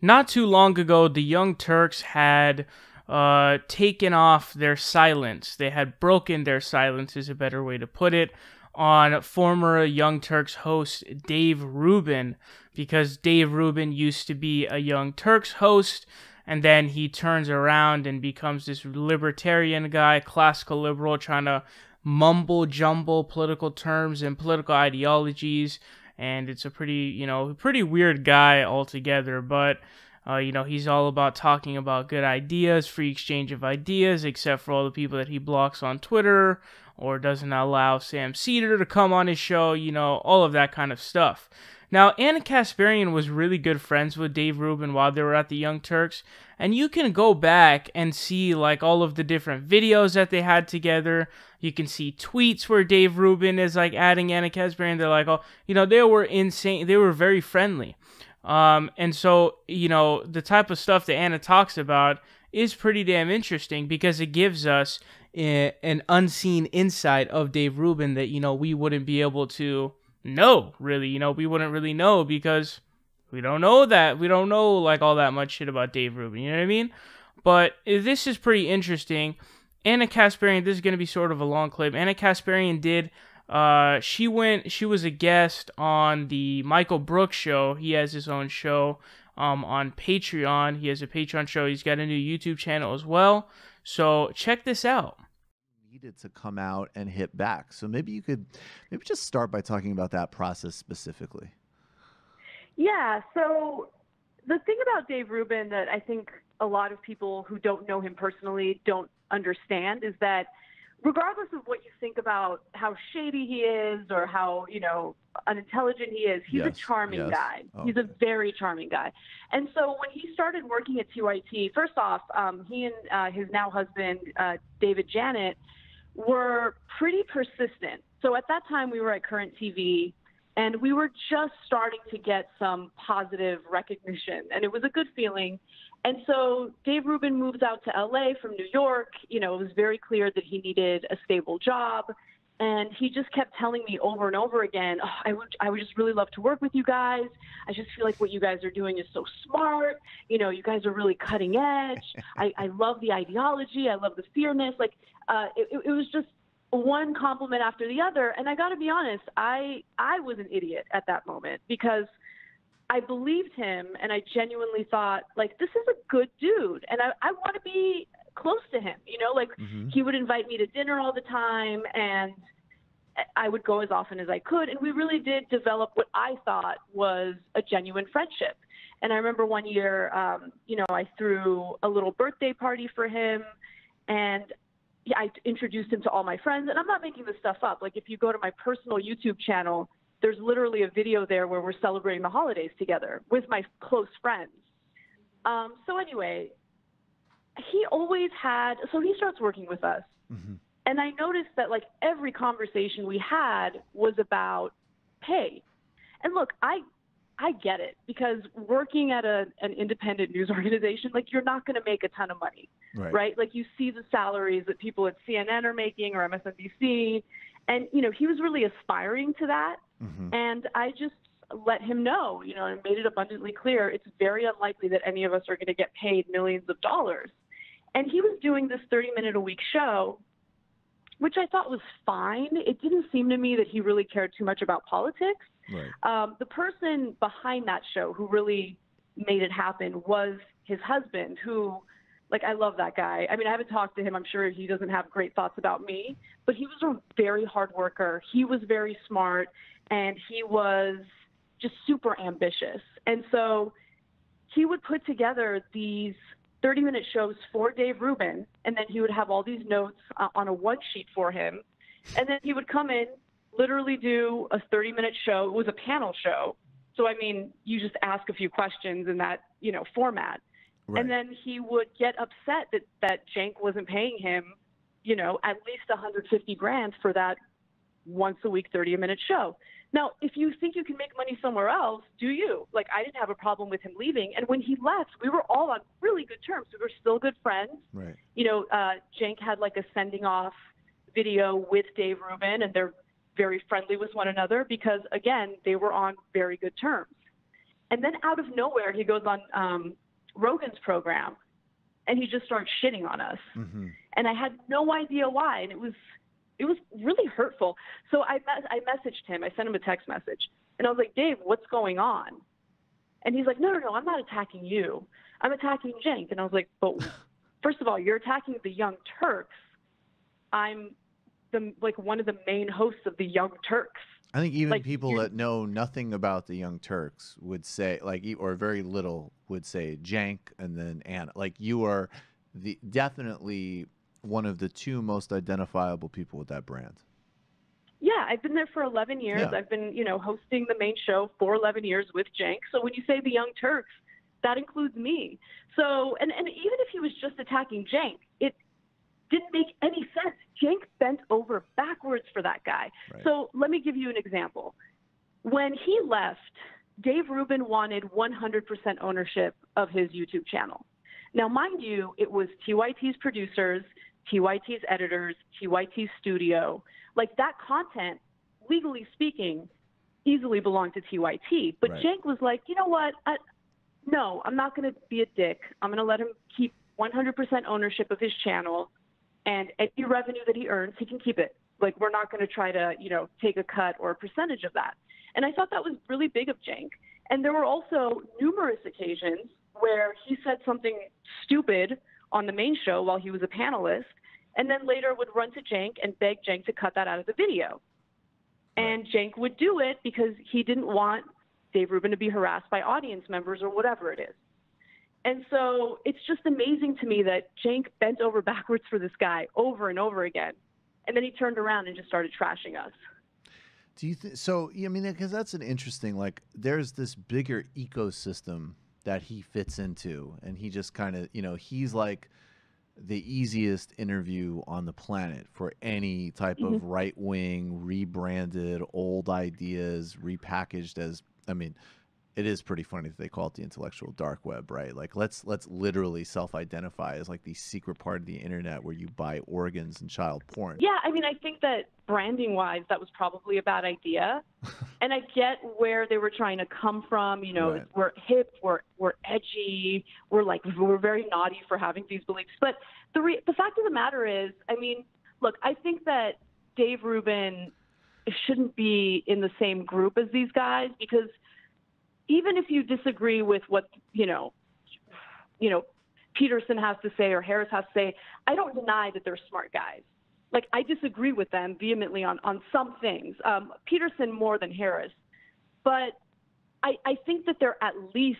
not too long ago, the Young Turks had uh, taken off their silence. They had broken their silence, is a better way to put it, on former Young Turks host Dave Rubin, because Dave Rubin used to be a Young Turks host, and then he turns around and becomes this libertarian guy, classical liberal, trying to mumble jumble political terms and political ideologies. And it's a pretty, you know, pretty weird guy altogether, but uh, you know, he's all about talking about good ideas, free exchange of ideas, except for all the people that he blocks on Twitter or doesn't allow Sam Seder to come on his show, you know, all of that kind of stuff. Now, Ana Kasparian was really good friends with Dave Rubin while they were at the Young Turks, and you can go back and see like all of the different videos that they had together. You can see tweets where Dave Rubin is like adding Ana Kasparian. They're like, oh, you know, they were insane. They were very friendly. Um, and so, you know, the type of stuff that Ana talks about is pretty damn interesting because it gives us a, an unseen insight of Dave Rubin that, you know, we wouldn't be able to know, really. You know, we wouldn't really know because we don't know that. We don't know, like, all that much shit about Dave Rubin. You know what I mean? But this is pretty interesting. Ana Kasparian, this is going to be sort of a long clip. Ana Kasparian did uh, she went. She was a guest on the Michael Brooks show. He has his own show um, on Patreon. He has a Patreon show. He's got a new YouTube channel as well. So check this out. Needed to come out and hit back. So maybe you could maybe just start by talking about that process specifically. Yeah. So the thing about Dave Rubin that I think a lot of people who don't know him personally don't understand is that regardless of what you think about how shady he is or how you know unintelligent he is, he's yes, a charming yes. guy. Oh, he's a very charming guy. And so when he started working at TYT, first off, um, he and uh, his now husband uh, David Janet were pretty persistent. So at that time, we were at Current TV. And we were just starting to get some positive recognition, and it was a good feeling. And so Dave Rubin moves out to LA from New York. You know, it was very clear that he needed a stable job. And he just kept telling me over and over again, oh, I would, I would just really love to work with you guys. I just feel like what you guys are doing is so smart. You know, you guys are really cutting edge. I, I love the ideology. I love the fearness. Like, uh, it, it was just one compliment after the other. And I got to be honest, I, I was an idiot at that moment because I believed him and I genuinely thought, like, this is a good dude and I, I want to be close to him. You know, like mm-hmm. he would invite me to dinner all the time and I would go as often as I could. And we really did develop what I thought was a genuine friendship. And I remember one year, um, you know, I threw a little birthday party for him and I introduced him to all my friends. And I'm not making this stuff up. Like, if you go to my personal YouTube channel, there's literally a video there where we're celebrating the holidays together with my close friends. Um, so anyway, he always had. So he starts working with us, mm-hmm. and I noticed that like every conversation we had was about pay. And look, I I get it because working at a, an independent news organization, like you're not going to make a ton of money, right. right? Like you see the salaries that people at CNN are making or MSNBC, and you know he was really aspiring to that. Mm-hmm. And I just let him know, you know, and made it abundantly clear it's very unlikely that any of us are going to get paid millions of dollars. And he was doing this 30 minute a week show, which I thought was fine. It didn't seem to me that he really cared too much about politics. Right. Um, the person behind that show who really made it happen was his husband, who like I love that guy. I mean, I haven't talked to him. I'm sure he doesn't have great thoughts about me, but he was a very hard worker. He was very smart and he was just super ambitious. And so he would put together these 30 minute shows for Dave Rubin, and then he would have all these notes uh, on a one sheet for him. And then he would come in, literally do a 30 minute show. It was a panel show. So, I mean, you just ask a few questions in that, you know, format. Right. And then he would get upset that, that Cenk wasn't paying him, you know, at least 150 grand for that once a week 30 minute show. Now, if you think you can make money somewhere else, do you? Like, I didn't have a problem with him leaving. And when he left, we were all on really good terms. We were still good friends. Right. You know, uh, had like a sending off video with Dave Rubin, and they're very friendly with one another because, again, they were on very good terms. And then out of nowhere, he goes on um, Rogan's program and he just starts shitting on us. Mm-hmm. And I had no idea why. And it was, it was really hurtful. So I, I messaged him. I sent him a text message. And I was like, Dave, what's going on? And he's like, no, no, no, I'm not attacking you. I'm attacking Cenk. And I was like, but first of all, you're attacking the Young Turks. I'm the like one of the main hosts of the Young Turks. I think even Like, people that know nothing about the Young Turks would say, like, or very little would say Cenk and then Ana. Like, you are the definitely one of the two most identifiable people with that brand. Yeah, I've been there for 11 years. Yeah. I've been, you know, hosting the main show for 11 years with Cenk. So when you say the Young Turks, that includes me. So, and, and even if he was just attacking Cenk, it didn't make any sense. Cenk bent over backwards for that guy. Right. So let me give you an example. When he left, Dave Rubin wanted 100% ownership of his YouTube channel. Now, mind you, it was TYT's producers, TYT's editors, TYT's studio. Like that content, legally speaking, easily belonged to TYT. But Right. Was like, you know what? I, no, I'm not going to be a dick. I'm going to let him keep 100% ownership of his channel, and any revenue that he earns, he can keep it. Like we're not going to try to, you know, take a cut or a percentage of that. And I thought that was really big of Cenk. And there were also numerous occasions where he said something stupid on the main show while he was a panelist, and then later would run to Cenk and beg Cenk to cut that out of the video. And Cenk would do it because he didn't want Dave Rubin to be harassed by audience members or whatever it is. And so it's just amazing to me that Cenk bent over backwards for this guy over and over again. And then he turned around and just started trashing us. Do you think so? I mean, because that's an interesting. Like, there's this bigger ecosystem that he fits into, and he just kind of, you know, he's like the easiest interview on the planet for any type of mm-hmm. right wing, rebranded, old ideas, repackaged as. I mean, it is pretty funny that they call it the intellectual dark web, right? Like, let's let's literally self-identify as like the secret part of the internet where you buy organs and child porn. Yeah, I mean, I think that branding wise, that was probably a bad idea. and I get where they were trying to come from. You know, Right. we're hip, we're we're edgy, we're like we're very naughty for having these beliefs. But the re- the fact of the matter is, I mean, look, I think that Dave Rubin shouldn't be in the same group as these guys because even if you disagree with what you know, you know, Peterson has to say or Harris has to say, I don't deny that they're smart guys. Like I disagree with them vehemently on on some things. Um, Peterson more than Harris, but I I think that they're at least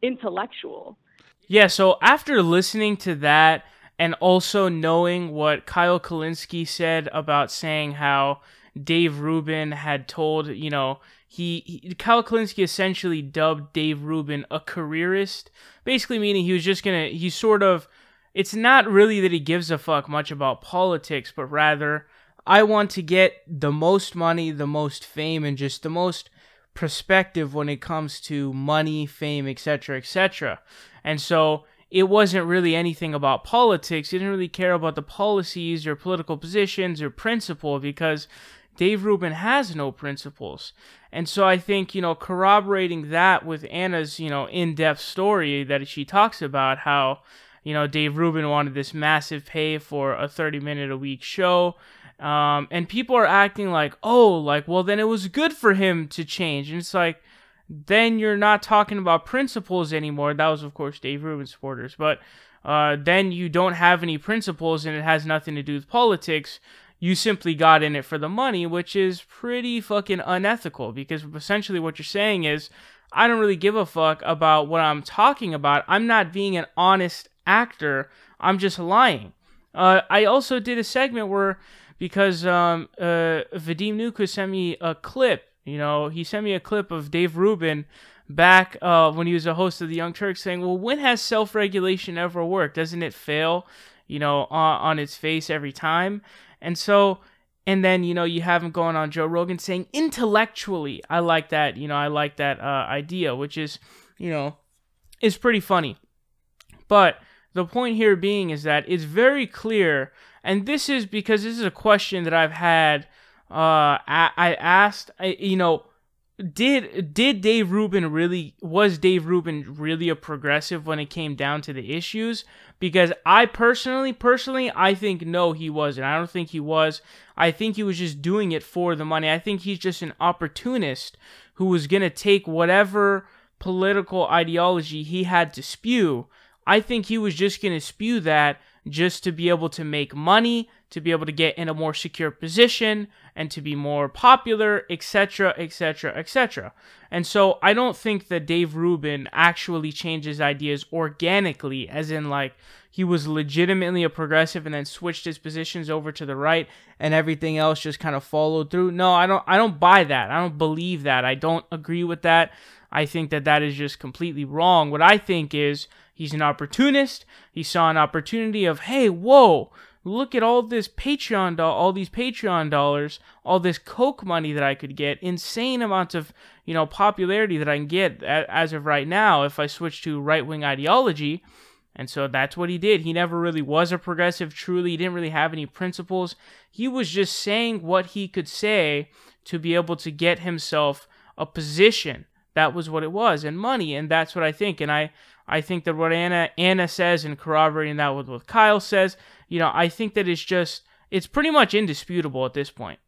intellectual. Yeah, so after listening to that and also knowing what Kyle Kulinski said about saying how Dave Rubin had told, you know, he, he Kyle Kulinski essentially dubbed Dave Rubin a careerist, basically meaning he was just gonna he sort of it's not really that he gives a fuck much about politics, but rather I want to get the most money, the most fame, and just the most perspective when it comes to money, fame, etc., etc. And so it wasn't really anything about politics. He didn't really care about the policies or political positions or principle because Dave Rubin has no principles. And so I think, you know, corroborating that with Ana's, you know, in depth story that she talks about how, you know, Dave Rubin wanted this massive pay for a 30 minute a week show. Um, and people are acting like, oh, like, well, then it was good for him to change. And it's like, then you're not talking about principles anymore. That was, of course, Dave Rubin supporters. But uh, then you don't have any principles and it has nothing to do with politics. You simply got in it for the money, which is pretty fucking unethical because essentially what you're saying is, I don't really give a fuck about what I'm talking about. I'm not being an honest actor. I'm just lying. Uh, I also did a segment where, because um, uh, Vadim Nuka sent me a clip, you know, he sent me a clip of Dave Rubin back uh, when he was a host of the Young Turks saying, well, when has self regulation ever worked? Doesn't it fail, you know, on, on its face every time? And so, and then, you know, you have him going on Joe Rogan saying, intellectually, I like that, you know, I like that uh, idea, which is, you know, is pretty funny. But the point here being is that it's very clear, and this is because this is a question that I've had. Uh, I, I asked, I, you know, did did Dave Rubin really was Dave Rubin really a progressive when it came down to the issues? Because I personally personally I think no he wasn't. I don't think he was. I think he was just doing it for the money. I think he's just an opportunist who was going to take whatever political ideology he had to spew. I think he was just going to spew that just to be able to make money, to be able to get in a more secure position, and to be more popular, etc., etc., etc. And so I don't think that Dave Rubin actually changes ideas organically, as in like he was legitimately a progressive and then switched his positions over to the right and everything else just kind of followed through. No, I don't I don't buy that. I don't believe that. I don't agree with that. I think that that is just completely wrong. What I think is He's an opportunist. He saw an opportunity of, hey, whoa, look at all this Patreon, all these Patreon dollars, all this Koch money that I could get, insane amounts of, you know, popularity that I can get as of right now if I switch to right wing ideology. And so that's what he did. He never really was a progressive, truly. He didn't really have any principles. He was just saying what he could say to be able to get himself a position. That was what it was, and money. And that's what I think. And I, I think that what Ana Ana says and corroborating that with what Kyle says, you know, I think that it's just it's pretty much indisputable at this point.